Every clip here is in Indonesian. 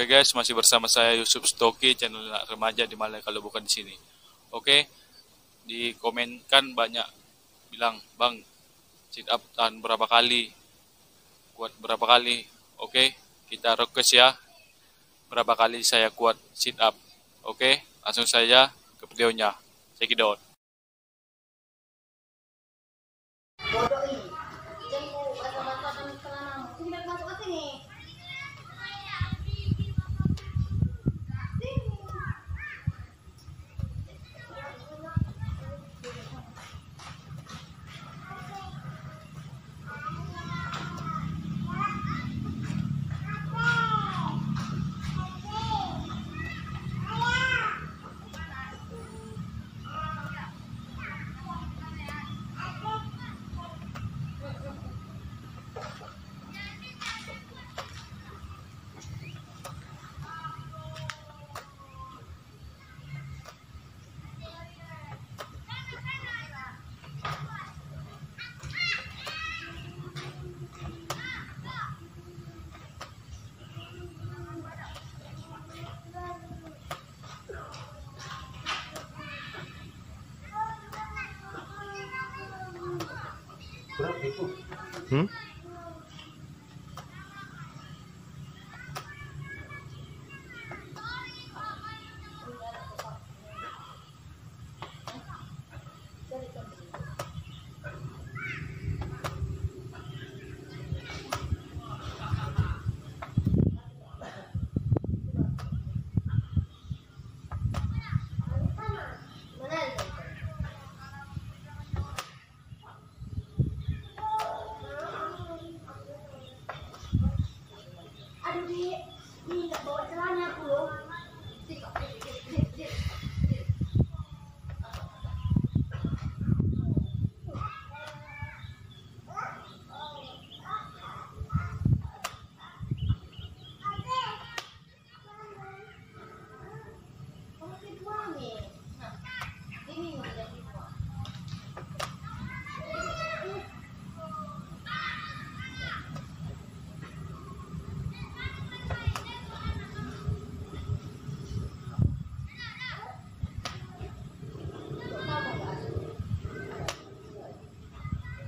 Oke guys, masih bersama saya Yusuf Stoki, channel remaja di mana kalau bukan di sini. Oke, di komen kan banyak bilang, Bang, sit up tahan berapa kali, kuat berapa kali. Oke, kita request ya, berapa kali saya kuat sit up. Oke, langsung saja ke videonya. Check it out. 嗯。Nggak bawa celana aku. loh Sini, kok. Sini, sini, sini, sini. Kamu tiduran nih. Nah, ini nih udah tiduran. Kamu nggak ada?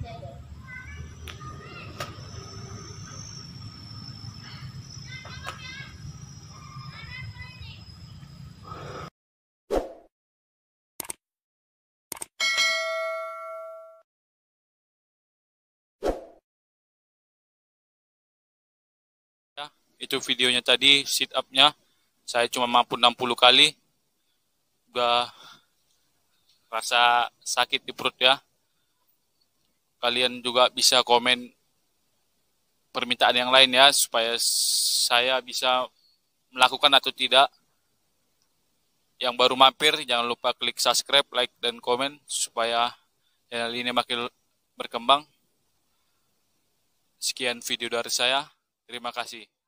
Jaga. Ya, itu videonya tadi sit up-nya saya cuma mampu 60 kali. Udah rasa sakit di perut ya. Kalian juga bisa komen permintaan yang lain ya supaya saya bisa melakukan atau tidak. Yang baru mampir jangan lupa klik subscribe, like dan komen supaya channel ini makin berkembang. Sekian video dari saya. Terima kasih.